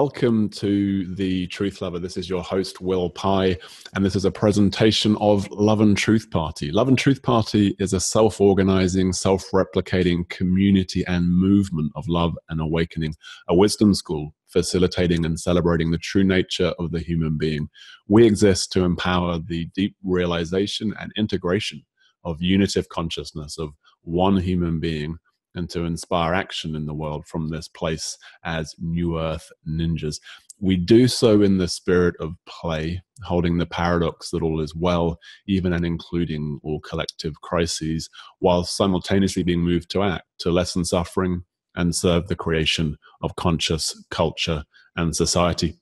Welcome to the Truth Lover. This is your host, Will Pye, and this is a presentation of Love and Truth Party. Love and Truth Party is a self organizing, self replicating community and movement of love and awakening, a wisdom school facilitating and celebrating the true nature of the human being. We exist to empower the deep realization and integration of unitive consciousness of one human being and to inspire action in the world from this place as New Earth ninjas. We do so in the spirit of play, holding the paradox that all is well, even and including all collective crises, while simultaneously being moved to act, to lessen suffering, and serve the creation of conscious culture and society.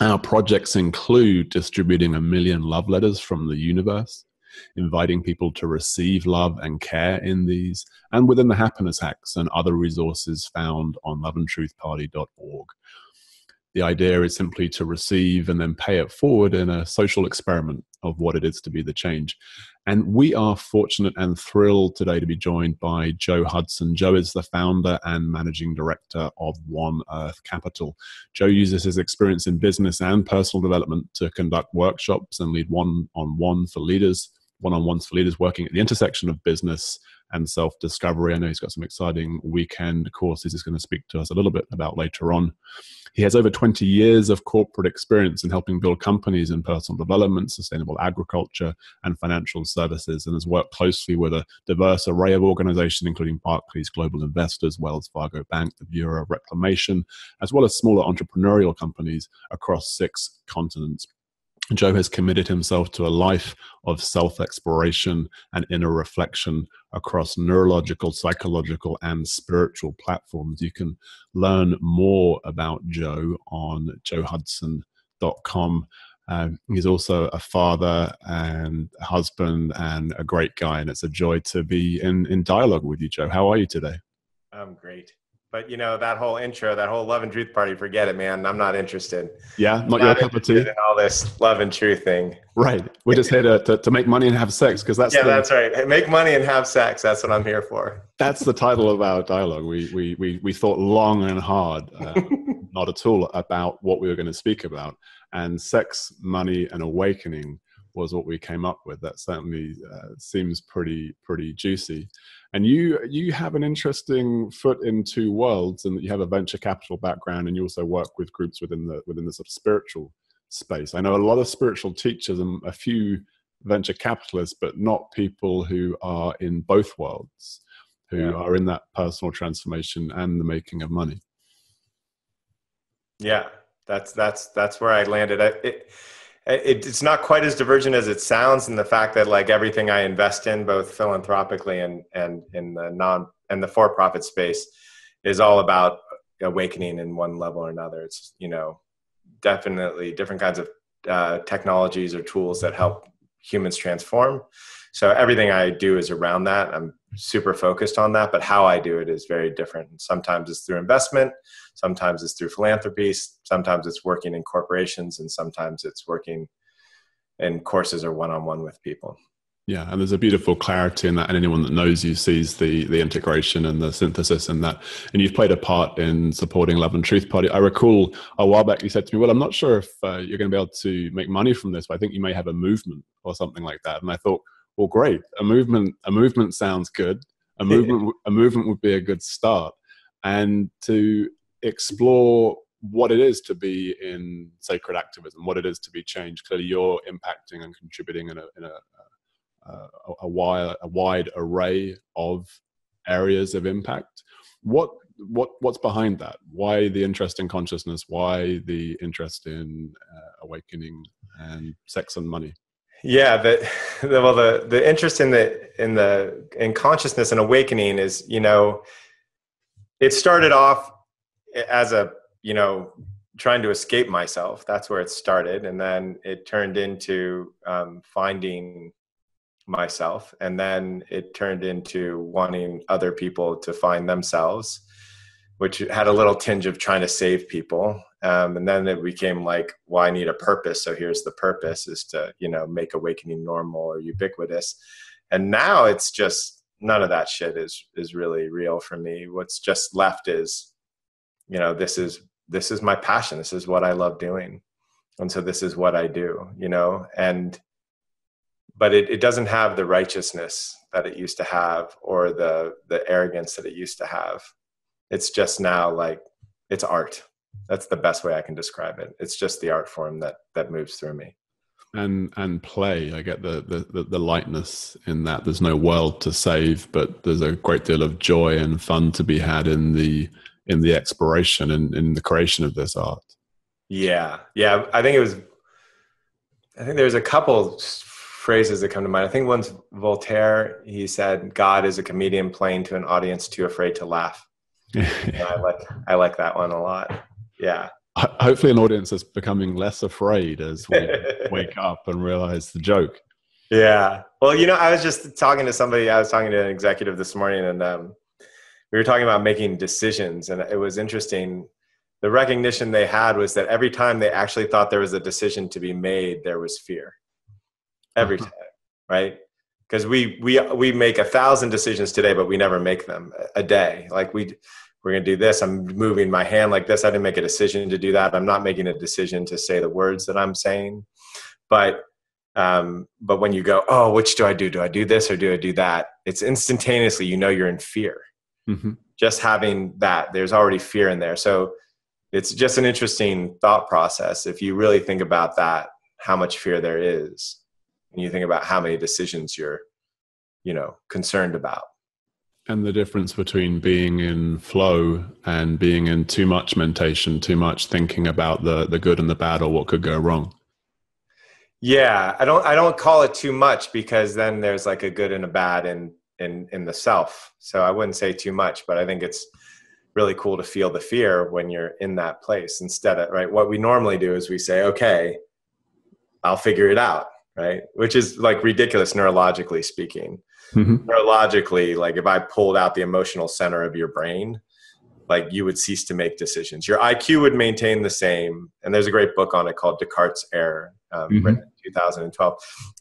Our projects include distributing a million love letters from the universe, inviting people to receive love and care in these, and within the happiness hacks and other resources found on loveandtruthparty.org. The idea is simply to receive and then pay it forward in a social experiment of what it is to be the change. And we are fortunate and thrilled today to be joined by Joe Hudson. Joe is the founder and managing director of One Earth Capital. Joe uses his experience in business and personal development to conduct workshops and lead one on one for leaders one on ones for leaders working at the intersection of business and self discovery. I know he's got some exciting weekend courses he's going to speak to us a little bit about later on. He has over 20 years of corporate experience in helping build companies in personal development, sustainable agriculture, and financial services, and has worked closely with a diverse array of organizations, including Barclays Global Investors, Wells Fargo Bank, the Bureau of Reclamation, as well as smaller entrepreneurial companies across six continents. Joe has committed himself to a life of self exploration and inner reflection across neurological, psychological, and spiritual platforms. You can learn more about Joe on joehudson.com. Um, he's also a father and a husband and a great guy, and it's a joy to be in, in dialogue with you, Joe. How are you today? I'm great. But you know that whole intro, that whole love and truth party, forget it, man. I'm not interested. Yeah, not, not your cup of tea. all this love and truth thing. Right. We're just here to, to, to make money and have sex because that's yeah, the, that's right. Make money and have sex. That's what I'm here for. That's the title of our dialogue. We we we we thought long and hard, uh, not at all, about what we were going to speak about, and sex, money, and awakening was what we came up with. That certainly uh, seems pretty pretty juicy. And you you have an interesting foot in two worlds, and that you have a venture capital background, and you also work with groups within the within the sort of spiritual space. I know a lot of spiritual teachers and a few venture capitalists, but not people who are in both worlds, who yeah. are in that personal transformation and the making of money. Yeah, that's that's that's where I landed. I, it, it's not quite as divergent as it sounds in the fact that like everything I invest in, both philanthropically and and in the non and the for profit space, is all about awakening in one level or another. It's you know definitely different kinds of uh, technologies or tools that help humans transform. So everything I do is around that. I'm super focused on that, but how I do it is very different. Sometimes it's through investment, sometimes it's through philanthropy, sometimes it's working in corporations, and sometimes it's working in courses or one-on-one with people. Yeah, and there's a beautiful clarity in that, and anyone that knows you sees the the integration and the synthesis in that. And you've played a part in supporting Love and Truth Party. I recall a while back you said to me, "Well, I'm not sure if uh, you're going to be able to make money from this, but I think you may have a movement or something like that." And I thought, well, great. A movement, a movement sounds good. A movement, a movement would be a good start. And to explore what it is to be in sacred activism, what it is to be changed. Clearly, you're impacting and contributing in a, in a, a, a wide, a wide array of areas of impact. What what what's behind that? Why the interest in consciousness? Why the interest in uh, awakening and sex and money? Yeah, the, the, well, the the interest in the in the in consciousness and awakening is, you know, it started off as a you know trying to escape myself. That's where it started, and then it turned into um, finding myself, and then it turned into wanting other people to find themselves, which had a little tinge of trying to save people. Um, and then it became like well i need a purpose so here's the purpose is to you know make awakening normal or ubiquitous. And now it's just none of that shit is is really real for me. What's just left is you know this is this is my passion. This is what i love doing. And so this is what i do you know? And but it, it doesn't have the righteousness that it used to have or the the arrogance that it used to have it's just now like it's art. That's the best way i can describe it. It's just the art form that that moves through me. And and play. I get the, the the lightness in that. There's no world to save but there's a great deal of joy and fun to be had in the in the exploration and in the creation of this art. Yeah. Yeah. I think it was i think there's a couple phrases that come to mind. I think one's Voltaire. He said, "God is a comedian playing to an audience too afraid to laugh." I like I like that one a lot. Yeah. Hopefully, an audience is becoming less afraid as we wake up and realize the joke. Yeah. Well, you know, I was just talking to somebody. I was talking to an executive this morning, and um, we were talking about making decisions, and it was interesting. The recognition they had was that every time they actually thought there was a decision to be made, there was fear every uh-huh. time, right? Because we we we make a thousand decisions today, but we never make them a day. Like we we're going to do this. I'm moving my hand like this. I didn't make a decision to do that. I'm not making a decision to say the words that I'm saying. But um, but when you go, oh, which do I do? Do I do this or do I do that? It's instantaneously you know you're in fear. Mm-hmm. Just having that, there's already fear in there. So it's just an interesting thought process if you really think about that, how much fear there is and you think about how many decisions you're you know concerned about. And the difference between being in flow and being in too much mentation too much thinking about the the good and the bad or what could go wrong. Yeah i don't i don't call it too much because then there's like a good and a bad in in in the self. So i wouldn't say too much but i think it's really cool to feel the fear when you're in that place instead of right? What we normally do is we say okay i'll figure it out right? Which is like ridiculous neurologically speaking. Mm-hmm. Neurologically, like if I pulled out the emotional center of your brain, like you would cease to make decisions. Your IQ would maintain the same. And there's a great book on it called Descartes' Error, um, mm-hmm. written in 2012.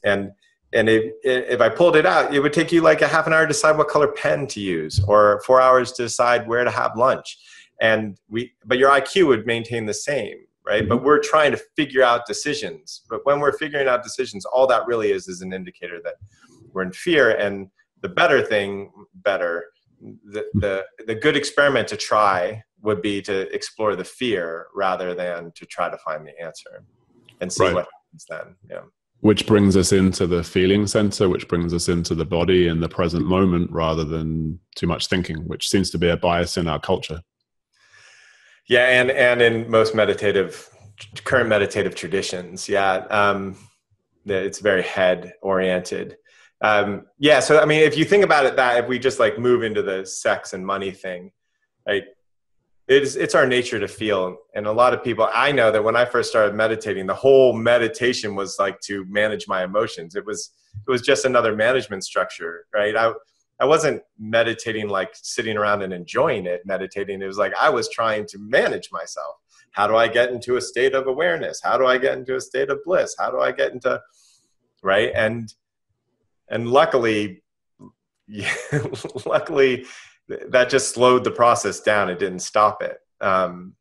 And and it, it, if I pulled it out, it would take you like a half an hour to decide what color pen to use, or four hours to decide where to have lunch. And we, but your IQ would maintain the same right? Mm-hmm. But we're trying to figure out decisions. But when we're figuring out decisions, all that really is is an indicator that we're in fear. And the better thing, better, the the, the good experiment to try would be to explore the fear rather than to try to find the answer and see right. what happens then. Yeah. Which brings us into the feeling center, which brings us into the body in the present moment rather than too much thinking, which seems to be a bias in our culture. Yeah, and and in most meditative current meditative traditions, yeah, um, it's very head oriented. Um, yeah, so I mean, if you think about it, that if we just like move into the sex and money thing, right? It's it's our nature to feel, and a lot of people I know that when I first started meditating, the whole meditation was like to manage my emotions. It was it was just another management structure, right? I I wasn't meditating like sitting around and enjoying it, meditating. It was like I was trying to manage myself. How do I get into a state of awareness? How do I get into a state of bliss? How do I get into right? And and luckily yeah, luckily that just slowed the process down. It didn't stop it. Um,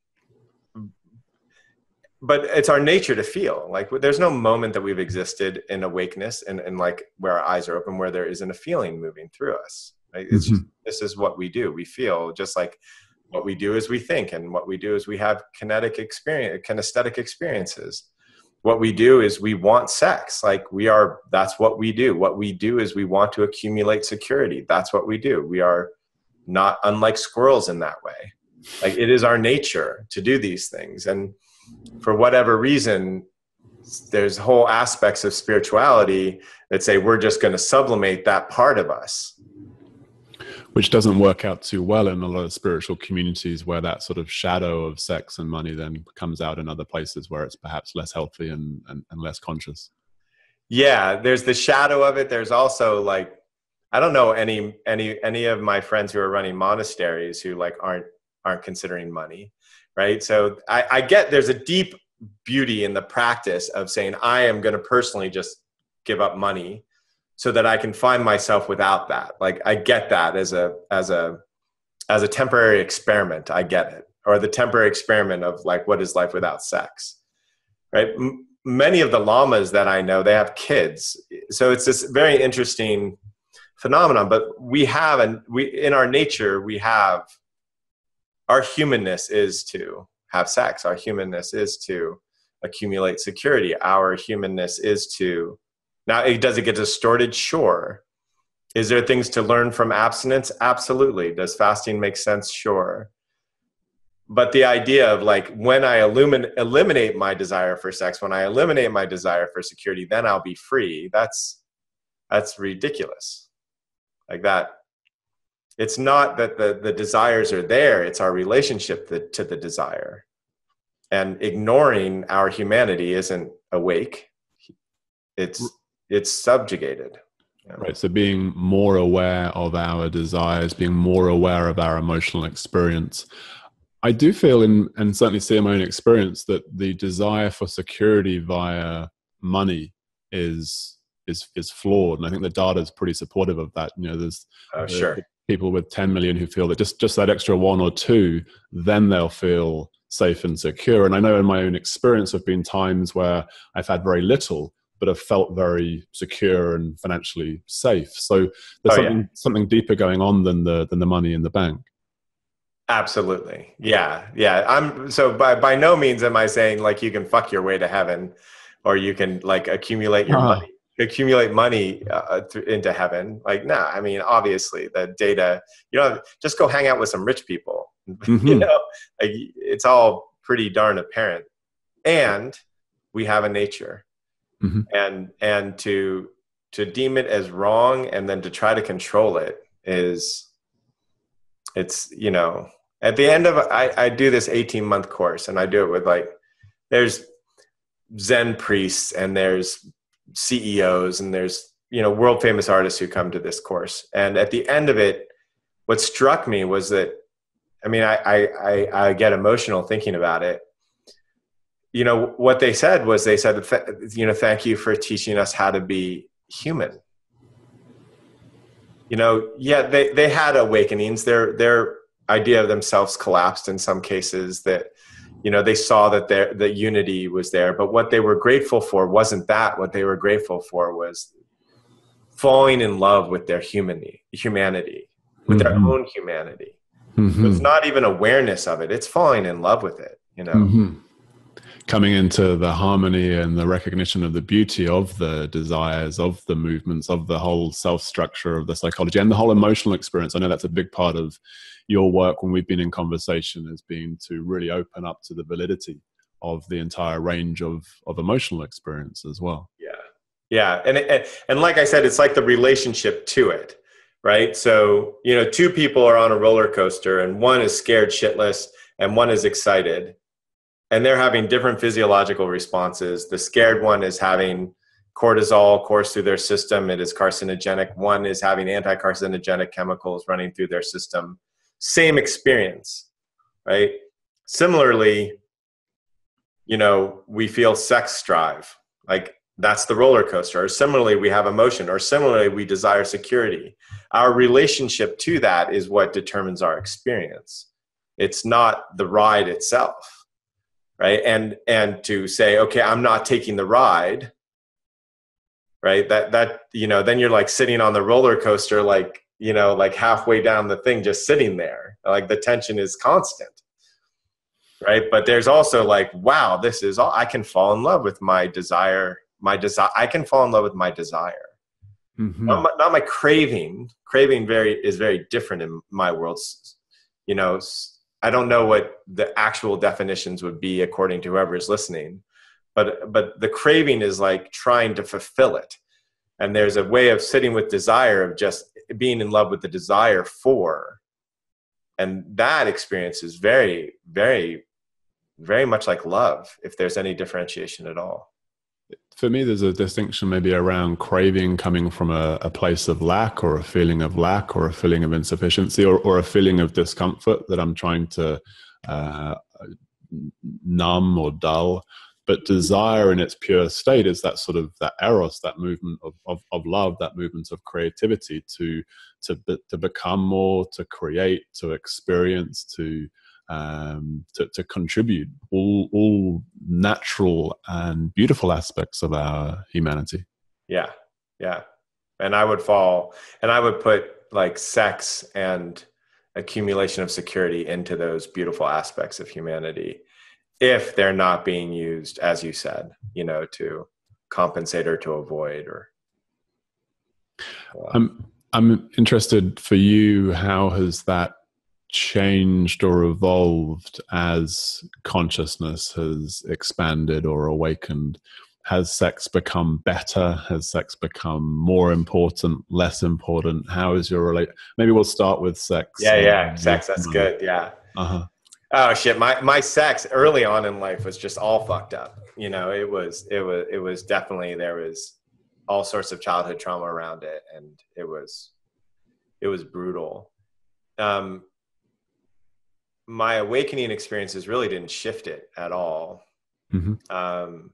but it's our nature to feel. Like there's no moment that we've existed in awakeness and, and like where our eyes are open where there isn't a feeling moving through us right? it's mm-hmm. just, this is what we do. We feel just like what we do is we think and what we do is we have kinetic experience kinesthetic experiences. What we do is we want sex. Like we are that's what we do. What we do is we want to accumulate security. That's what we do. We are not unlike squirrels in that way. Like it is our nature to do these things. And for whatever reason, there's whole aspects of spirituality that say we're just going to sublimate that part of us. Which doesn't work out too well in a lot of spiritual communities where that sort of shadow of sex and money then comes out in other places where it's perhaps less healthy and, and, and less conscious. Yeah, there's the shadow of it. There's also like I don't know any any any of my friends who are running monasteries who like aren't aren't considering money right? So I, I get there's a deep beauty in the practice of saying I am going to personally just give up money so that I can find myself without that. Like I get that as a as a as a temporary experiment. I get it. or the temporary experiment of like what is life without sex right M- many of the lamas that i know they have kids so it's this very interesting phenomenon but we have and we in our nature we have our humanness is to have sex. Our humanness is to accumulate security. Our humanness is to now does it get distorted? Sure. Is there things to learn from abstinence? Absolutely. Does fasting make sense? Sure. But the idea of like when i illumin- eliminate my desire for sex when i eliminate my desire for security then i'll be free that's that's ridiculous. Like that it's not that the the desires are there it's our relationship the, to the desire and ignoring our humanity isn't awake it's it's subjugated Right. So being more aware of our desires, being more aware of our emotional experience. I do feel, in, and certainly see in my own experience, that the desire for security via money is is is flawed, and I think the data is pretty supportive of that. You know, there's uh, sure people with 10 million who feel that just just that extra one or two, then they'll feel safe and secure. And I know in my own experience, have been times where I've had very little, but have felt very secure and financially safe. So there's oh, something yeah. something deeper going on than the than the money in the bank. Absolutely. Yeah. Yeah. I'm so by by no means am I saying like you can fuck your way to heaven or you can like accumulate your uh-huh. money accumulate money uh, th- into heaven like nah i mean obviously the data you know just go hang out with some rich people mm-hmm. you know like, it's all pretty darn apparent and we have a nature mm-hmm. and and to to deem it as wrong and then to try to control it is it's you know at the end of I, I do this 18 month course and i do it with like there's zen priests and there's ceos and there's you know world famous artists who come to this course. And at the end of it what struck me was that i mean i i i, I get emotional thinking about it. You know what they said was they said you know thank you for teaching us how to be human. You know yeah they they had awakenings. Their their idea of themselves collapsed in some cases that you know they saw that their the unity was there but what they were grateful for wasn't that. What they were grateful for was falling in love with their humanity humanity with mm-hmm. their own humanity. Mm-hmm. it's not even awareness of it. It's falling in love with it you know? Mm-hmm. Coming into the harmony and the recognition of the beauty of the desires of the movements of the whole self structure of the psychology and the whole emotional experience. I know that's a big part of your work when we've been in conversation has been to really open up to the validity of the entire range of of emotional experience as well yeah yeah and and, and like i said it's like the relationship to it right so you know two people are on a roller coaster and one is scared shitless and one is excited and they're having different physiological responses. The scared one is having cortisol course through their system. It is carcinogenic. One is having anti-carcinogenic chemicals running through their system. Same experience, right? Similarly, you know, we feel sex drive. Like that's the roller coaster. Or similarly, we have emotion. Or similarly, we desire security. Our relationship to that is what determines our experience. It's not the ride itself right and and to say okay i'm not taking the ride right that that you know then you're like sitting on the roller coaster like you know like halfway down the thing just sitting there. Like the tension is constant right? But there's also like wow this is all i can fall in love with my desire my desire i can fall in love with my desire. Mm-hmm. not, my, not my craving. Craving very is very different in my world. You know I don't know what the actual definitions would be according to whoever is listening, but but the craving is like trying to fulfill it, and there's a way of sitting with desire of just being in love with the desire for, and that experience is very very very much like love if there's any differentiation at all for me, there's a distinction maybe around craving coming from a, a, place of lack or a feeling of lack or a feeling of insufficiency or, or a feeling of discomfort that I'm trying to uh, numb or dull. But desire in its pure state is that sort of that eros, that movement of, of, of love, that movement of creativity to, to, to become more, to create, to experience, to um, to, to contribute all all natural and beautiful aspects of our humanity. Yeah, yeah, and I would fall, and I would put like sex and accumulation of security into those beautiful aspects of humanity if they're not being used as you said you know to compensate or to avoid or uh, i'm i'm interested for you how has that changed or evolved as consciousness has expanded or awakened? Has sex become better? Has sex become more important less important? How is your relate maybe we'll start with sex yeah yeah sex that's good yeah. Uh-huh oh shit. My my sex early on in life was just all fucked up. You know it was it was it was definitely there was all sorts of childhood trauma around it and it was it was brutal. Um my awakening experiences really didn't shift it at all. Mm-hmm. um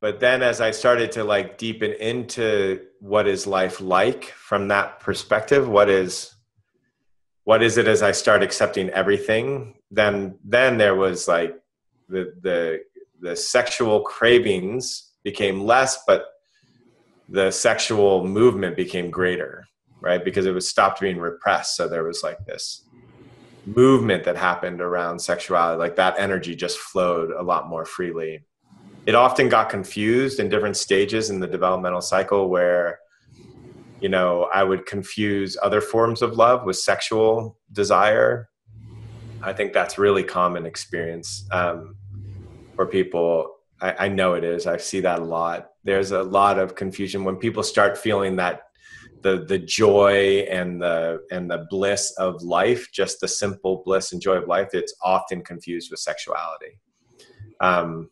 but then as i started to like deepen into what is life like from that perspective what is what is it as i start accepting everything? Then then there was like the the the sexual cravings became less but the sexual movement became greater right? Because it was stopped being repressed. So there was like this movement that happened around sexuality like that energy just flowed a lot more freely. It often got confused in different stages in the developmental cycle where you know i would confuse other forms of love with sexual desire. I think that's really common experience um, for people. I, I know it is. I see that a lot. There's a lot of confusion when people start feeling that the the joy and the and the bliss of life just the simple bliss and joy of life it's often confused with sexuality. Um,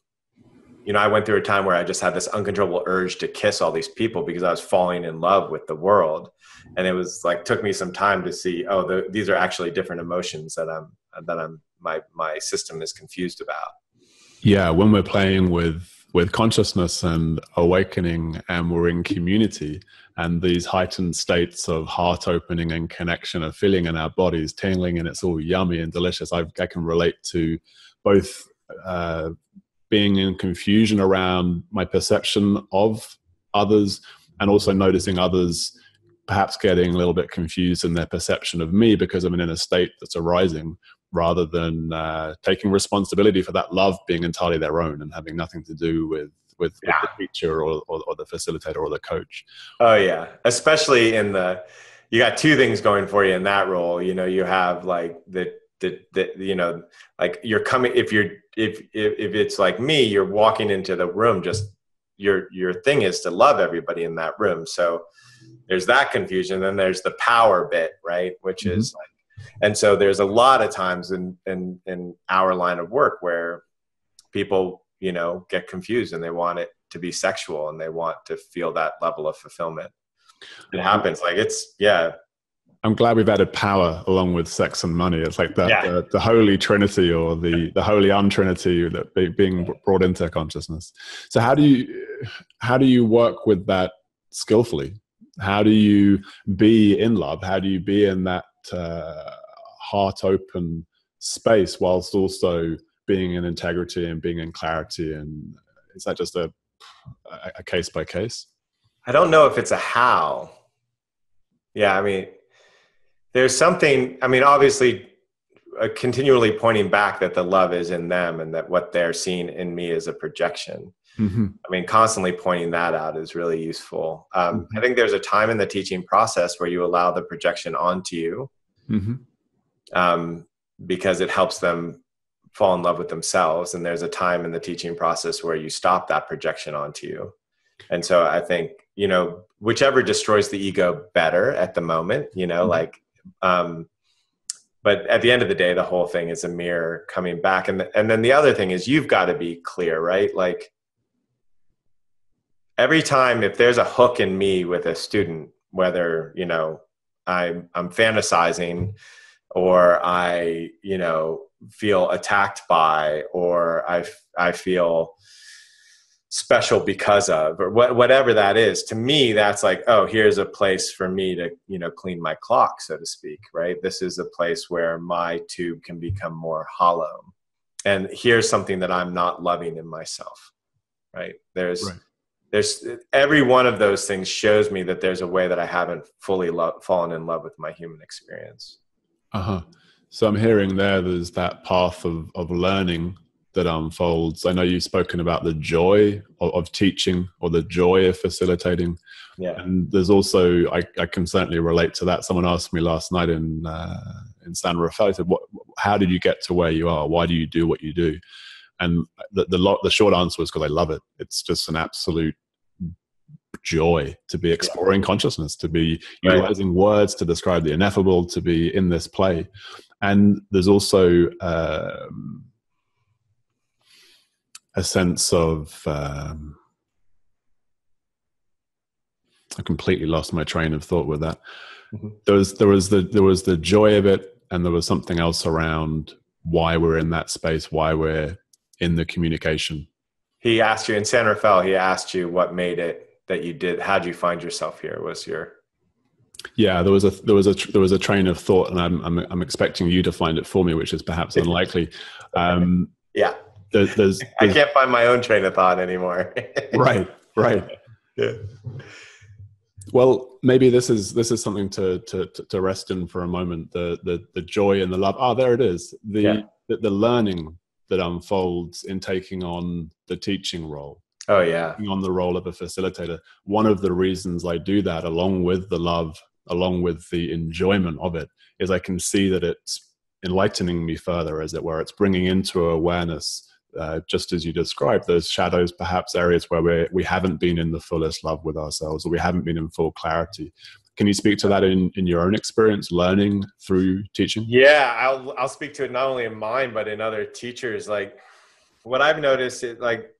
you know, I went through a time where I just had this uncontrollable urge to kiss all these people because I was falling in love with the world. And it was like, took me some time to see, oh, the, these are actually different emotions that I'm, that I'm, my, my system is confused about. Yeah. When we're playing with, with consciousness and awakening and we're in community and these heightened states of heart opening and connection of feeling in our bodies tingling and it's all yummy and delicious. i I can relate to both uh, being in confusion around my perception of others and also noticing others perhaps getting a little bit confused in their perception of me because I'm in a state that's arising rather than uh, taking responsibility for that love being entirely their own and having nothing to do with with, yeah. with the teacher or, or, or, the facilitator or the coach. Oh yeah, especially in the you got two things going for you in that role. You know, you have like the the, that you know like you're coming if you're if, if if it's like me you're walking into the room just your your thing is to love everybody in that room. So there's that confusion. Then there's the power bit right? Which mm-hmm. is like and so there's a lot of times in in in our line of work where people you know get confused and they want it to be sexual and they want to feel that level of fulfillment. It happens. Like it's yeah I'm glad we've added power along with sex and money. It's like the, yeah. the, the, holy trinity or the, the holy untrinity that be, being brought into consciousness. So how do you how do you work with that skillfully? How do you be in love? How do you be in that uh, heart open space whilst also being in integrity and being in clarity? And is that just a a case by case? I don't know if it's a how. Yeah, I mean, there's something i mean obviously uh, continually pointing back that the love is in them and that what they're seeing in me is a projection mm-hmm. i mean constantly pointing that out is really useful um, mm-hmm. i think there's a time in the teaching process where you allow the projection onto you mm-hmm. um, because it helps them fall in love with themselves and there's a time in the teaching process where you stop that projection onto you and so i think you know whichever destroys the ego better at the moment you know mm-hmm. like um, but at the end of the day, the whole thing is a mirror coming back. And, and then the other thing is you've got to be clear, right? Like every time, if there's a hook in me with a student, whether, you know, I'm, I'm fantasizing or I, you know, feel attacked by, or I, I feel special because of or what, whatever that is to me that's like oh here's a place for me to you know clean my clock so to speak right? This is a place where my tube can become more hollow. And here's something that i'm not loving in myself right? There's right. there's every one of those things shows me that there's a way that i haven't fully lo- fallen in love with my human experience. Uh-huh. So i'm hearing there there's that path of of learning that unfolds. I know you've spoken about the joy of, of teaching or the joy of facilitating. Yeah. And there's also, I, I, can certainly relate to that. Someone asked me last night in, uh, in San Rafael, said, what, how did you get to where you are? Why do you do what you do? And the, the, lo- the short answer was because I love it. It's just an absolute joy to be exploring yeah. consciousness, to be right. utilizing words to describe the ineffable, to be in this play. And there's also, um, a sense of um, I completely lost my train of thought with that. Mm-hmm. There was there was the there was the joy of it, and there was something else around why we're in that space, why we're in the communication. He asked you in San Rafael. He asked you what made it that you did. How did you find yourself here? Was your yeah, there was a there was a there was a train of thought, and I'm I'm, I'm expecting you to find it for me, which is perhaps unlikely. Um, yeah, there's, there's, I can't find my own train of thought anymore. right, right. Yeah. Well, maybe this is this is something to to to rest in for a moment. The the the joy and the love. Ah, oh, there it is. The, yeah. the the learning that unfolds in taking on the teaching role. Oh yeah, on the role of a facilitator. One of the reasons I do that, along with the love, along with the enjoyment of it, is I can see that it's enlightening me further, as it were. It's bringing into awareness uh, just as you described, those shadows, perhaps areas where we we haven't been in the fullest love with ourselves, or we haven't been in full clarity. Can you speak to that in, in your own experience, learning through teaching? Yeah, I'll I'll speak to it not only in mine but in other teachers. Like what I've noticed, is like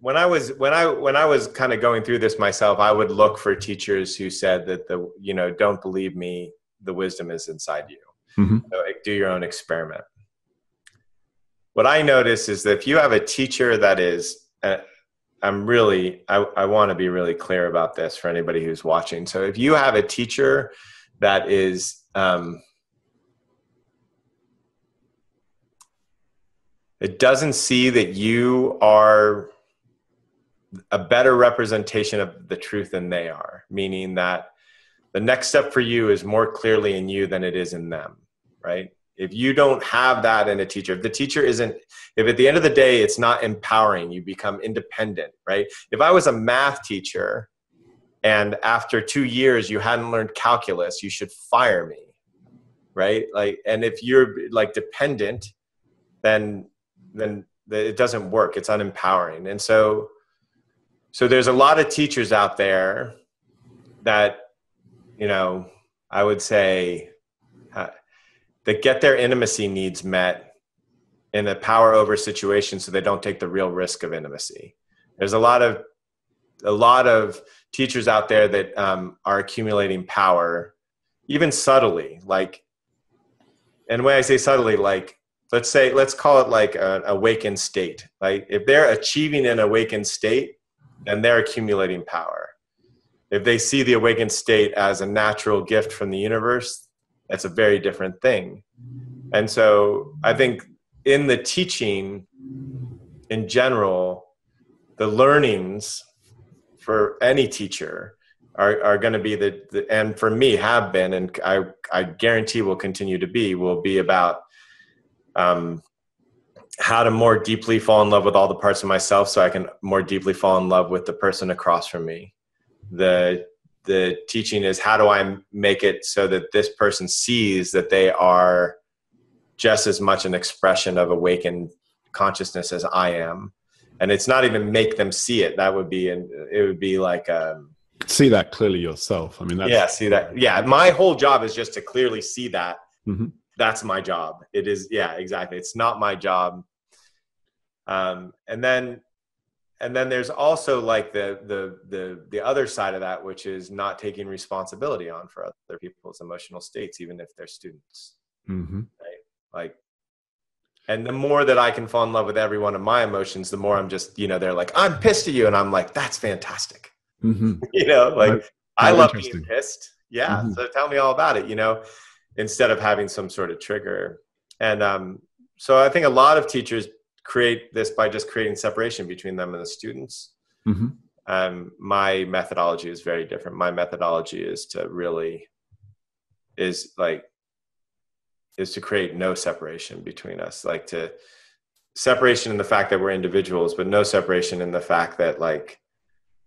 when I was when I when I was kind of going through this myself, I would look for teachers who said that the you know don't believe me, the wisdom is inside you. Mm-hmm. So, like, do your own experiment what I notice is that if you have a teacher that is, uh, I'm really, I, I want to be really clear about this for anybody who's watching. So if you have a teacher that is, um, it doesn't see that you are a better representation of the truth than they are, meaning that the next step for you is more clearly in you than it is in them, right? If you don't have that in a teacher if the teacher isn't if at the end of the day it's not empowering you become independent right? If i was a math teacher and after two years you hadn't learned calculus you should fire me right? Like and if you're like dependent then then it doesn't work. It's unempowering. And so so there's a lot of teachers out there that you know i would say that get their intimacy needs met in a power over situation so they don't take the real risk of intimacy. There's a lot of a lot of teachers out there that um, are accumulating power even subtly like and when i say subtly like let's say let's call it like an awakened state like if they're achieving an awakened state then they're accumulating power. If they see the awakened state as a natural gift from the universe that's a very different thing. And so i think in the teaching in general the learnings for any teacher are, are going to be the, the, and for me have been and i i guarantee will continue to be will be about um, how to more deeply fall in love with all the parts of myself so i can more deeply fall in love with the person across from me. The the teaching is how do I make it so that this person sees that they are just as much an expression of awakened consciousness as I am. And it's not even make them see it. That would be, an, it would be like, um, see that clearly yourself. I mean, that's, yeah, see that. Yeah. My whole job is just to clearly see that. Mm-hmm. That's my job. It is. Yeah, exactly. It's not my job. Um, and then and then there's also like the the the the other side of that which is not taking responsibility on for other people's emotional states even if they're students mm-hmm. right like and the more that I can fall in love with every one of my emotions, the more I'm just, you know, they're like, I'm pissed at you. And I'm like, that's fantastic. Mm-hmm. you know, like I love being pissed. Yeah. Mm-hmm. So tell me all about it, you know, instead of having some sort of trigger. And um, so I think a lot of teachers create this by just creating separation between them and the students. Mm-hmm. Um, my methodology is very different. My methodology is to really, is like is to create no separation between us like to separation in the fact that we're individuals but no separation in the fact that like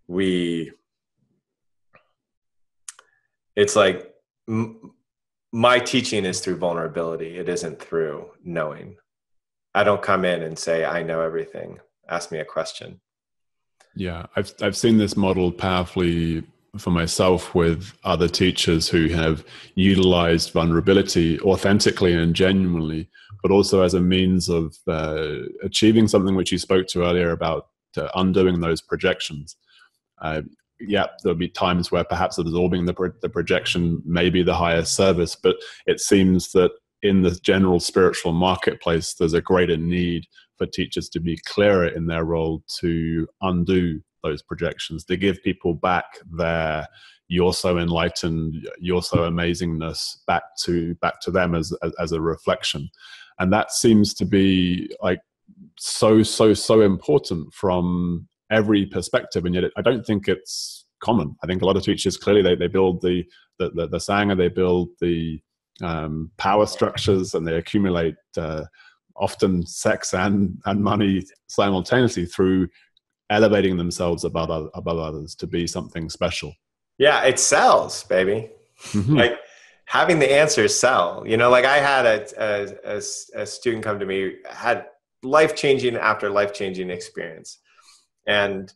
we it's like m- my teaching is through vulnerability it isn't through knowing i don't come in and say i know everything ask me a question yeah i've i've seen this model powerfully for myself with other teachers who have utilized vulnerability authentically and genuinely, but also as a means of uh, achieving something which you spoke to earlier about uh, undoing those projections. Uh, yeah, there'll be times where perhaps absorbing the, pro- the projection may be the highest service, but it seems that in the general spiritual marketplace, there's a greater need for teachers to be clearer in their role to undo those projections to give people back their you're so enlightened you're so amazingness back to back to them as, as, a reflection. And that seems to be like so so so important from every perspective and yet i don't think it's common. I think a lot of teachers clearly they, they build the the, the, the sangha they build the um, power structures and they accumulate uh, often sex and and money simultaneously through elevating themselves above above others to be something special. Yeah, it sells, baby. Mm-hmm. Like having the answers sell. You know, like I had a a, a, a student come to me had life changing after life changing experience, and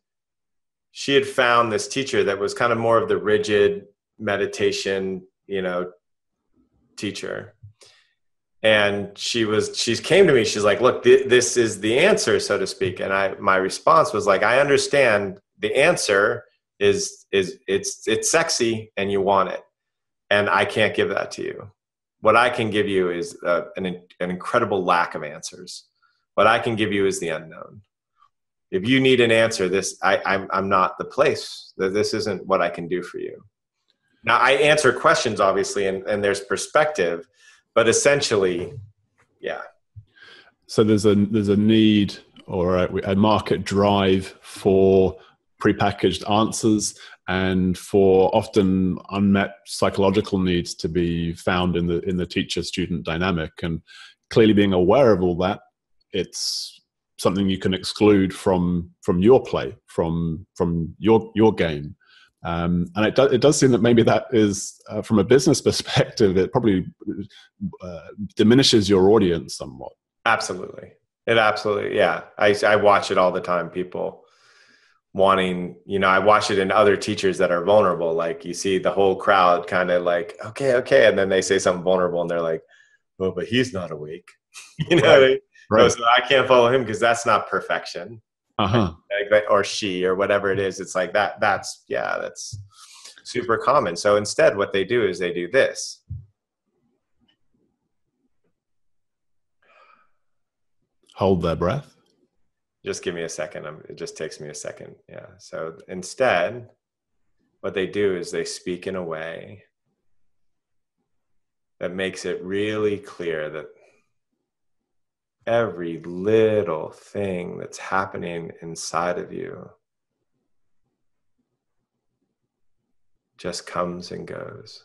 she had found this teacher that was kind of more of the rigid meditation, you know, teacher. And she was she came to me she's like look th- this is the answer so to speak. And i my response was like i understand the answer is is it's it's sexy and you want it. And i can't give that to you. What i can give you is uh, an, an incredible lack of answers. What i can give you is the unknown. If you need an answer this I, I'm, I'm not the place. This isn't what i can do for you now i answer questions obviously and, and there's perspective but essentially, yeah. So there's a there's a need or a, a market drive for prepackaged answers and for often unmet psychological needs to be found in the in the teacher student dynamic and clearly being aware of all that it's something you can exclude from from your play from from your your game um, and it, do, it does seem that maybe that is, uh, from a business perspective, it probably uh, diminishes your audience somewhat. Absolutely. It absolutely, yeah. I, I watch it all the time. People wanting, you know, I watch it in other teachers that are vulnerable. Like you see the whole crowd kind of like, okay, okay. And then they say something vulnerable and they're like, oh, but he's not awake. you know, right. right. so I can't follow him because that's not perfection uh-huh. or she or whatever it is it's like that that's yeah that's super common. So instead what they do is they do this. Hold their breath. Just give me a second. It just takes me a second. Yeah. So instead what they do is they speak in a way that makes it really clear that every little thing that's happening inside of you just comes and goes.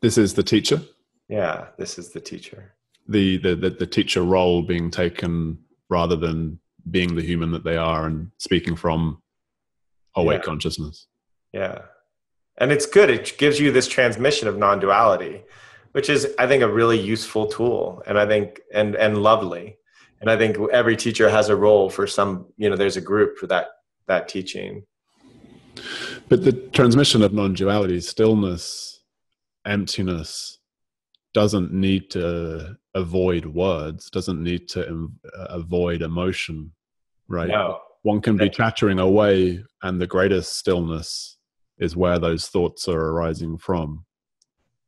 This is the teacher? Yeah, this is the teacher. The, the, the, the teacher role being taken rather than being the human that they are and speaking from awake yeah. consciousness. Yeah. And it's good. It gives you this transmission of non duality which is i think a really useful tool and i think and and lovely. And i think every teacher has a role for some you know there's a group for that that teaching. But the transmission of non-duality stillness emptiness doesn't need to avoid words doesn't need to uh, avoid emotion right? No. one can be chattering away and the greatest stillness is where those thoughts are arising from.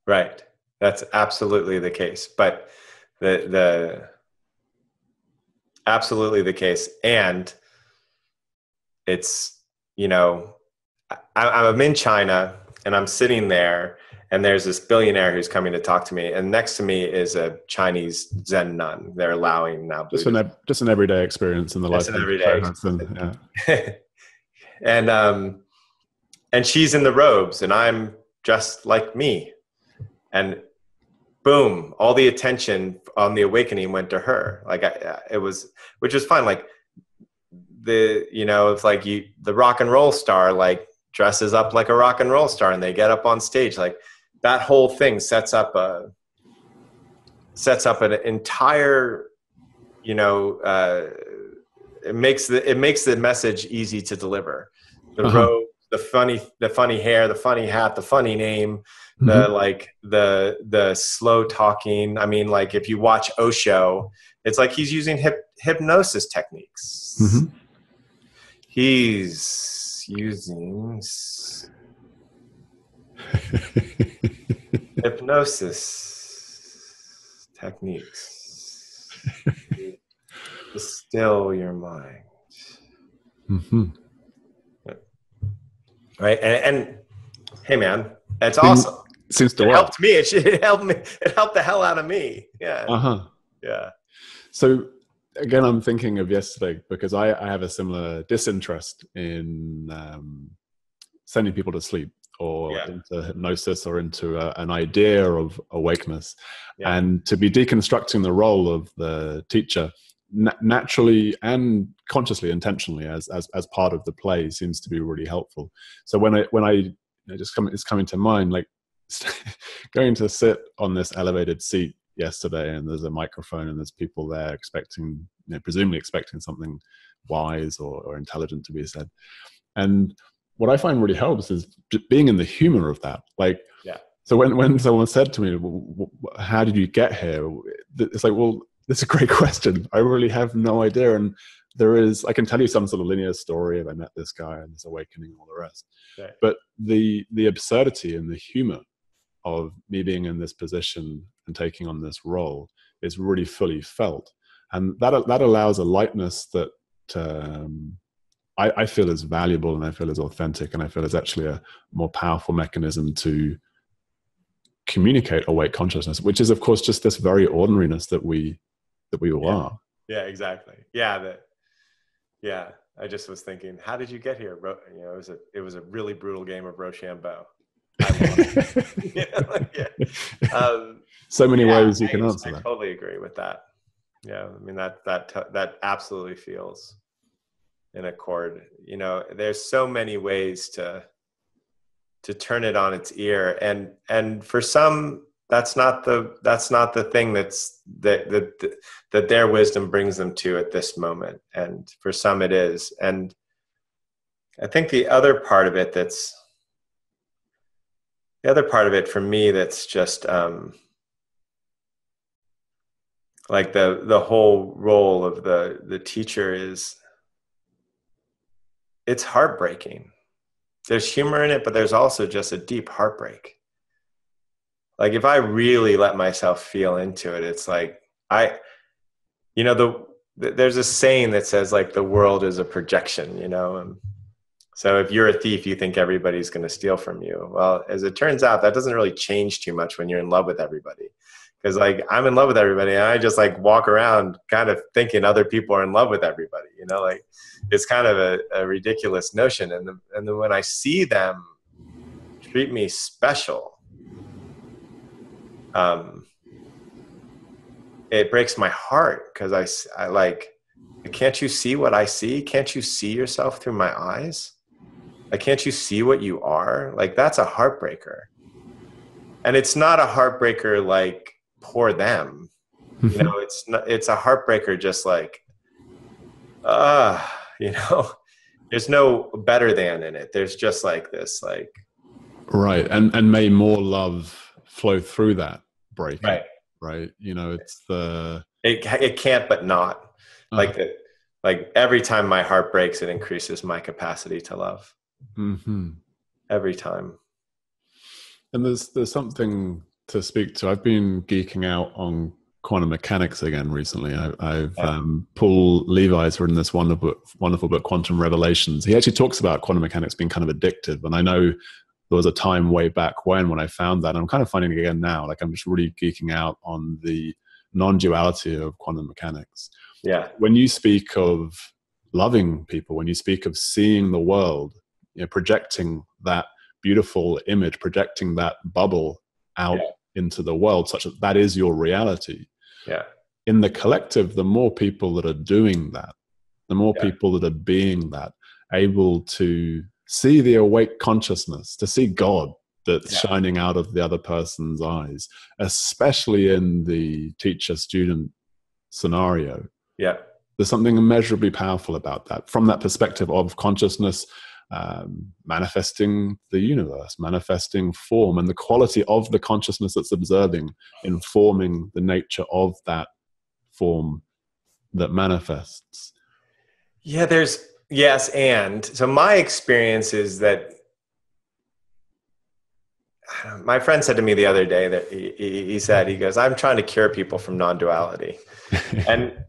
Right that's absolutely the case. But the the absolutely the case and it's you know I, i'm in china and i'm sitting there and there's this billionaire who's coming to talk to me and next to me is a chinese zen nun they're allowing now just an, just an everyday experience in the life an everyday and, yeah. and um and she's in the robes and i'm just like me and boom all the attention on the awakening went to her. Like I, it was which was fun like the you know it's like you the rock and roll star like dresses up like a rock and roll star and they get up on stage. Like that whole thing sets up a sets up an entire you know uh, it makes the it makes the message easy to deliver. The uh-huh. robe the funny the funny hair the funny hat the funny name the mm-hmm. like the the slow talking i mean like if you watch osho it's like he's using hip, hypnosis techniques mm-hmm. he's using hypnosis techniques still your mind mm-hmm. right and, and hey man that's awesome seems to it work. helped me. It, it helped me. It helped the hell out of me. Yeah. Uh huh. Yeah. So again, I'm thinking of yesterday because I, I have a similar disinterest in um, sending people to sleep or yeah. into hypnosis or into a, an idea of awakeness, yeah. and to be deconstructing the role of the teacher na- naturally and consciously, intentionally, as, as as part of the play seems to be really helpful. So when I when I you know, just come, it's coming to mind like going to sit on this elevated seat yesterday and there's a microphone and there's people there expecting you know, presumably expecting something wise or, or intelligent to be said. And what i find really helps is being in the humor of that. Like yeah. so when, when someone said to me well, how did you get here? It's like well that's a great question. I really have no idea. And there is i can tell you some sort of linear story of i met this guy and this awakening and all the rest. Right. but the the absurdity and the humor of me being in this position and taking on this role is really fully felt and that that allows a lightness that um, I, I, feel is valuable and I feel is authentic and I feel is actually a more powerful mechanism to communicate awake consciousness, which is of course just this very ordinariness that we that we all yeah. are. Yeah, exactly. Yeah, that. Yeah, I just was thinking, how did you get here? You know, it was a it was a really brutal game of Rochambeau. yeah. um, so many yeah, ways you can answer that. I that. totally agree with that. Yeah, I mean that that that absolutely feels in accord. You know, there's so many ways to to turn it on its ear, and and for some, that's not the that's not the thing that's that that that their wisdom brings them to at this moment, and for some it is, and I think the other part of it that's the other part of it for me that's just um, like the the whole role of the the teacher is it's heartbreaking. There's humor in it but there's also just a deep heartbreak. Like if i really let myself feel into it it's like i you know the there's a saying that says like the world is a projection you know and so if you're a thief, you think everybody's going to steal from you. Well, as it turns out, that doesn't really change too much when you're in love with everybody. Because like I'm in love with everybody, and I just like walk around kind of thinking other people are in love with everybody. You know, like it's kind of a, a ridiculous notion. And the, and then when I see them treat me special, um, it breaks my heart because I, I like, can't you see what I see? Can't you see yourself through my eyes? Like can't you see what you are? Like that's a heartbreaker. And it's not a heartbreaker like poor them. You mm-hmm. know it's not it's a heartbreaker just like uh you know there's no better than in it. There's just like this like right. And and may more love flow through that break right. right? You know it's the it, it can't but not. Uh, like the, like every time my heart breaks it increases my capacity to love mm-hmm. every time. And there's there's something to speak to. I've been geeking out on quantum mechanics again recently. I, have yeah. um, Paul Levy's written this wonderful, wonderful book, Quantum Revelations. He actually talks about quantum mechanics being kind of addictive, and I know there was a time way back when when I found that. I'm kind of finding it again now. Like I'm just really geeking out on the non-duality of quantum mechanics. Yeah. When you speak of loving people, when you speak of seeing the world, you know, projecting that beautiful image, projecting that bubble out yeah. into the world, such that that is your reality. Yeah. In the collective, the more people that are doing that, the more yeah. people that are being that, able to see the awake consciousness, to see God that's yeah. shining out of the other person's eyes, especially in the teacher student scenario. Yeah. There's something immeasurably powerful about that from that perspective of consciousness um, manifesting the universe, manifesting form, and the quality of the consciousness that's observing, informing the nature of that form that manifests. Yeah, there's yes, and. So my experience is that my friend said to me the other day that he, he said he goes i'm trying to cure people from non-duality. And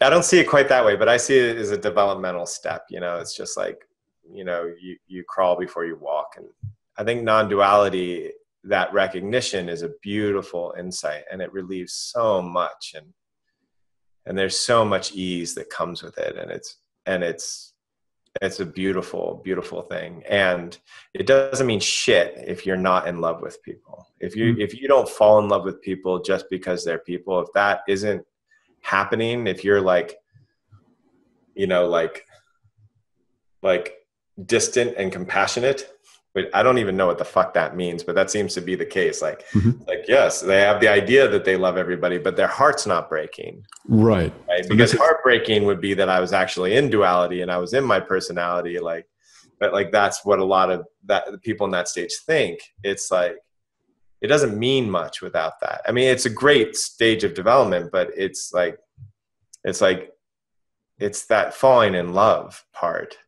i don't see it quite that way but i see it as a developmental step you know? It's just like you know you, you crawl before you walk. And i think non-duality that recognition is a beautiful insight and it relieves so much and and there's so much ease that comes with it and it's and it's it's a beautiful beautiful thing. And it doesn't mean shit if you're not in love with people. If you mm-hmm. if you don't fall in love with people just because they're people if that isn't happening if you're like you know like like distant and compassionate but I don't even know what the fuck that means, but that seems to be the case. Like, mm-hmm. like yes, they have the idea that they love everybody, but their heart's not breaking. Right. right? Because heartbreaking would be that I was actually in duality and I was in my personality. Like, but like that's what a lot of that people in that stage think. It's like it doesn't mean much without that. I mean, it's a great stage of development, but it's like it's like it's that falling in love part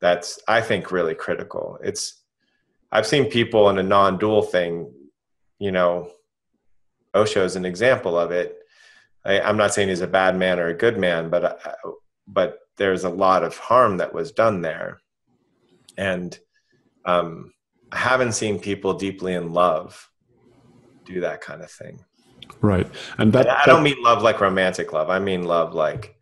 that's I think really critical. It's I've seen people in a non-dual thing, you know, Osho is an example of it. I, am not saying he's a bad man or a good man, but uh, but there's a lot of harm that was done there, and um, I haven't seen people deeply in love do that kind of thing. Right, and that, and I don't mean love like romantic love. I mean love like,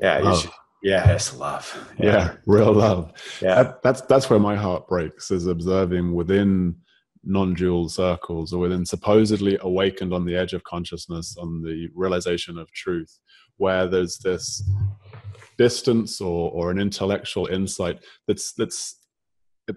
yeah, you should, yeah, it's love. Yeah. yeah, real love. Yeah, that, that's that's where my heart breaks is observing within non-dual circles or within supposedly awakened on the edge of consciousness on the realization of truth where there's this distance or, or an intellectual insight that's that's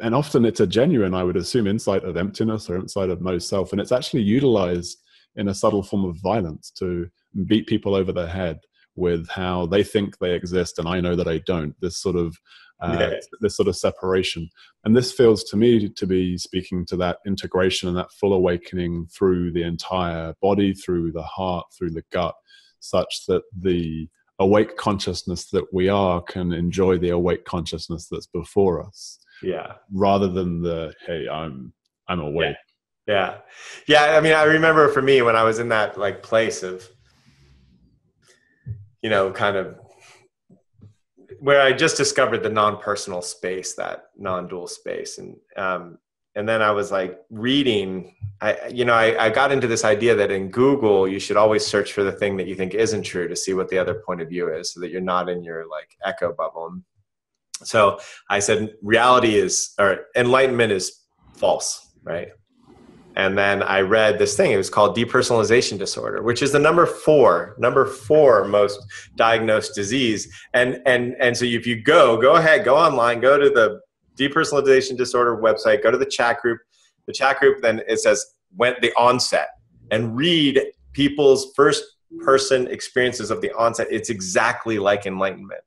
and often it's a genuine i would assume insight of emptiness or insight of no self and it's actually utilized in a subtle form of violence to beat people over the head with how they think they exist and I know that I don't. This sort of uh, yeah. this sort of separation, and this feels to me to be speaking to that integration and that full awakening through the entire body, through the heart, through the gut, such that the awake consciousness that we are can enjoy the awake consciousness that's before us. Yeah. Rather than the hey, I'm I'm awake. Yeah. yeah. Yeah. I mean, I remember for me when I was in that like place of you know, kind of where I just discovered the non-personal space, that non-dual space, and um, and then I was like reading. I you know I, I got into this idea that in Google you should always search for the thing that you think isn't true to see what the other point of view is, so that you're not in your like echo bubble. So I said reality is or enlightenment is false, right? And then I read this thing. It was called depersonalization disorder, which is the number four, number four most diagnosed disease. And and and so if you go, go ahead, go online, go to the depersonalization disorder website, go to the chat group. The chat group then it says when the onset and read people's first person experiences of the onset. It's exactly like enlightenment.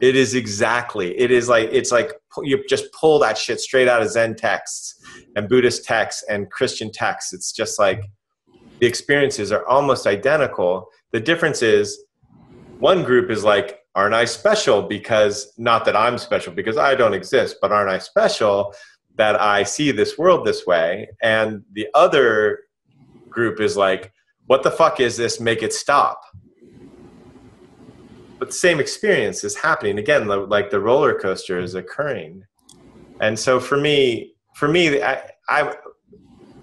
It is exactly. It is like it's like you just pull that shit straight out of Zen texts and Buddhist texts and Christian texts. It's just like the experiences are almost identical. The difference is one group is like, aren't I special? Because not that I'm special because I don't exist, but aren't I special that I see this world this way? And the other group is like, what the fuck is this? Make it stop. But the same experience is happening again. Like the roller coaster is occurring, and so for me, for me, I, I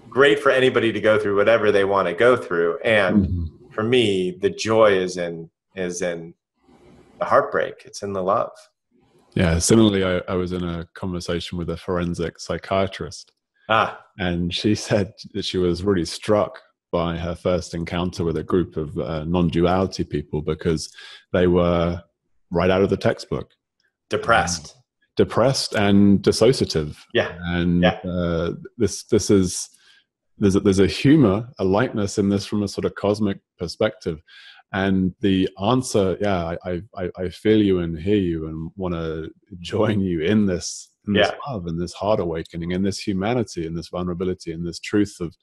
great for anybody to go through whatever they want to go through, and mm-hmm. for me, the joy is in is in the heartbreak. It's in the love. Yeah. Similarly, I, I was in a conversation with a forensic psychiatrist, ah. and she said that she was really struck by her first encounter with a group of uh, non-duality people because they were right out of the textbook depressed depressed and dissociative yeah and yeah. Uh, this this is there's a, there's a humor a lightness in this from a sort of cosmic perspective and the answer yeah i i, I feel you and hear you and want to join you in this in this yeah. love and this heart awakening and this humanity and this vulnerability and this truth of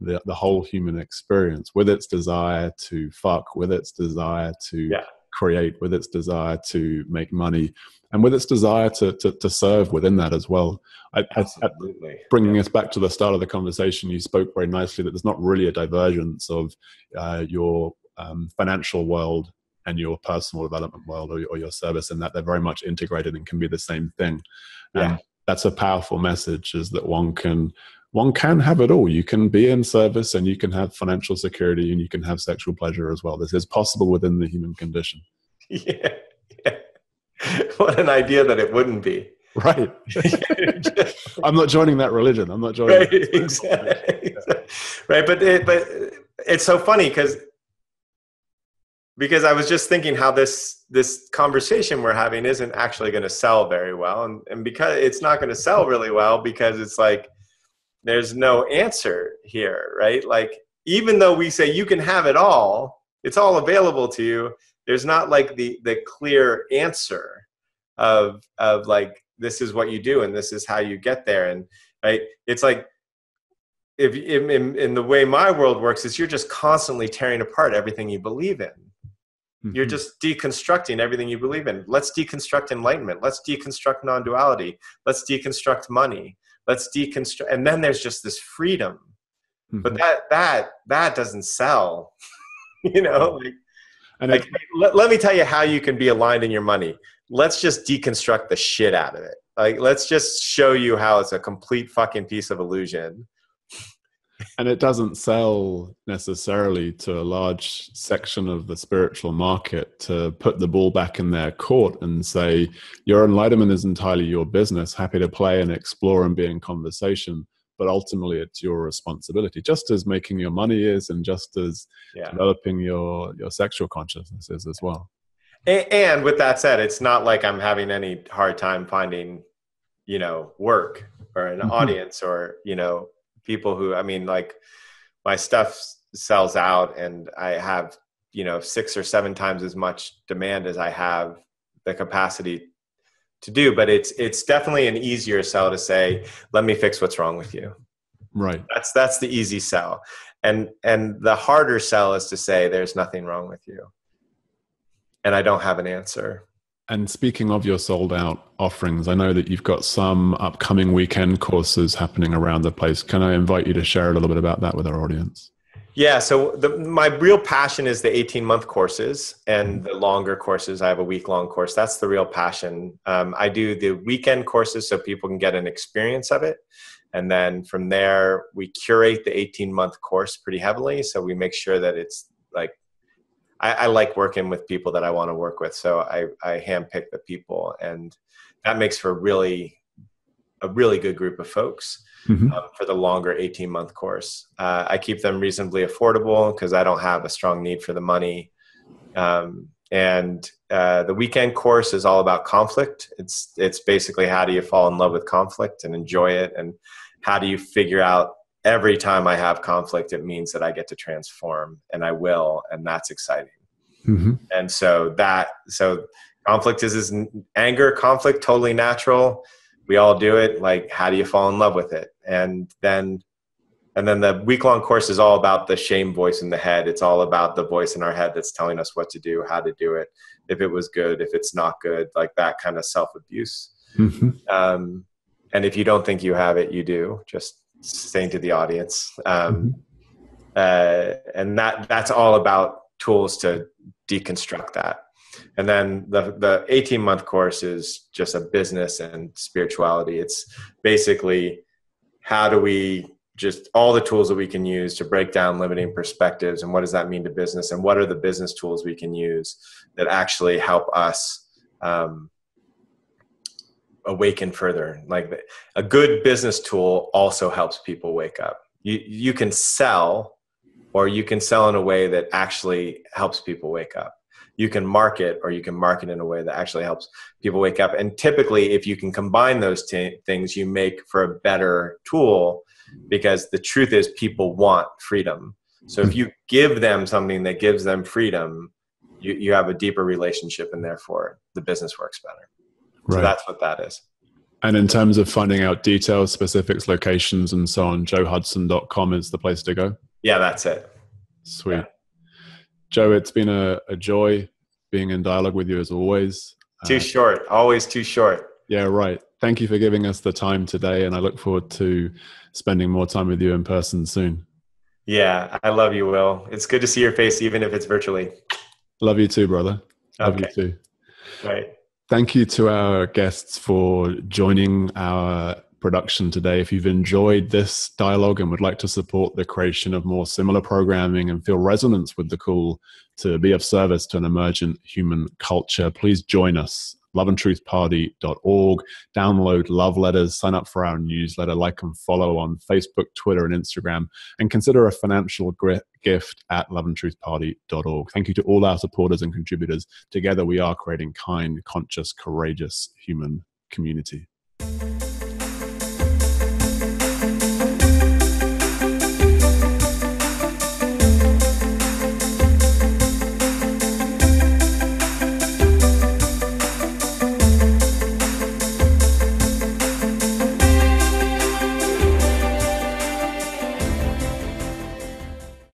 the, the whole human experience with its desire to fuck with its desire to yeah. Create with its desire to make money and with its desire to, to, to serve within that as well I, Absolutely. bringing yeah. us back to the start of the conversation you spoke very nicely that there's not really a divergence of uh, your um, financial world and your personal development world or, or, your service and that they're very much integrated and can be the same thing yeah. that's a powerful message is that one can one can have it all. You can be in service and you can have financial security and you can have sexual pleasure as well. This is possible within the human condition. Yeah. yeah. What an idea that it wouldn't be. Right. I'm not joining that religion. I'm not joining. Right. Exactly. right. But it, but it's so funny because because I was just thinking how this this conversation we're having isn't actually going to sell very well, and and because it's not going to sell really well because it's like there's no answer here, right? Like, even though we say you can have it all, it's all available to you. There's not like the the clear answer of of like this is what you do and this is how you get there. And right, it's like if in, in, in the way my world works is you're just constantly tearing apart everything you believe in. Mm-hmm. You're just deconstructing everything you believe in. Let's deconstruct enlightenment. Let's deconstruct non-duality. Let's deconstruct money let's deconstruct and then there's just this freedom. Mm-hmm. but that that that doesn't sell you know like, and like let, let me tell you how you can be aligned in your money. Let's just deconstruct the shit out of it. Like let's just show you how it's a complete fucking piece of illusion and it doesn't sell necessarily to a large section of the spiritual market to put the ball back in their court and say your enlightenment is entirely your business happy to play and explore and be in conversation but ultimately it's your responsibility just as making your money is and just as yeah. developing your your sexual consciousness is as well and, and with that said it's not like i'm having any hard time finding you know work or an mm-hmm. audience or you know people who i mean like my stuff sells out and i have you know six or seven times as much demand as i have the capacity to do. But it's it's definitely an easier sell to say let me fix what's wrong with you. Right. That's that's the easy sell. And and the harder sell is to say there's nothing wrong with you. And i don't have an answer and speaking of your sold out offerings, I know that you've got some upcoming weekend courses happening around the place. Can I invite you to share a little bit about that with our audience? Yeah, so the, my real passion is the 18 month courses and the longer courses. I have a week long course. That's the real passion. Um, I do the weekend courses so people can get an experience of it. And then from there, we curate the 18 month course pretty heavily. So we make sure that it's like I, I like working with people that I want to work with. So I, I handpick the people, and that makes for really a really good group of folks mm-hmm. um, for the longer 18 month course. Uh, I keep them reasonably affordable because I don't have a strong need for the money. Um, and uh, the weekend course is all about conflict. It's it's basically how do you fall in love with conflict and enjoy it, and how do you figure out every time I have conflict, it means that I get to transform, and I will, and that's exciting. Mm-hmm. And so that so conflict is is anger, conflict, totally natural. We all do it. Like, how do you fall in love with it? And then and then the week long course is all about the shame voice in the head. It's all about the voice in our head that's telling us what to do, how to do it, if it was good, if it's not good, like that kind of self abuse. Mm-hmm. Um, and if you don't think you have it, you do. Just saying to the audience. Um, mm-hmm. uh, and that that's all about tools to deconstruct that. And then the the 18 month course is just a business and spirituality. It's basically how do we just all the tools that we can use to break down limiting perspectives and what does that mean to business and what are the business tools we can use that actually help us um, awaken further. Like a good business tool also helps people wake up. You you can sell or you can sell in a way that actually helps people wake up. You can market or you can market in a way that actually helps people wake up. And typically if you can combine those t- things you make for a better tool because the truth is people want freedom. So if you give them something that gives them freedom you, you have a deeper relationship and therefore the business works better right. so that's what that is and in terms of finding out details specifics locations and so on joehudson.com is the place to go yeah that's it sweet yeah. joe it's been a, a joy being in dialogue with you as always too uh, short always too short yeah right thank you for giving us the time today and i look forward to spending more time with you in person soon. Yeah, I love you, Will. It's good to see your face, even if it's virtually. Love you too, brother. Love okay. you too. Right. Thank you to our guests for joining our production today. If you've enjoyed this dialogue and would like to support the creation of more similar programming and feel resonance with the call to be of service to an emergent human culture, please join us loveandtruthparty.org. Download love letters, sign up for our newsletter, like and follow on Facebook, Twitter, and Instagram, and consider a financial gift at loveandtruthparty.org. Thank you to all our supporters and contributors. Together, we are creating kind, conscious, courageous human community.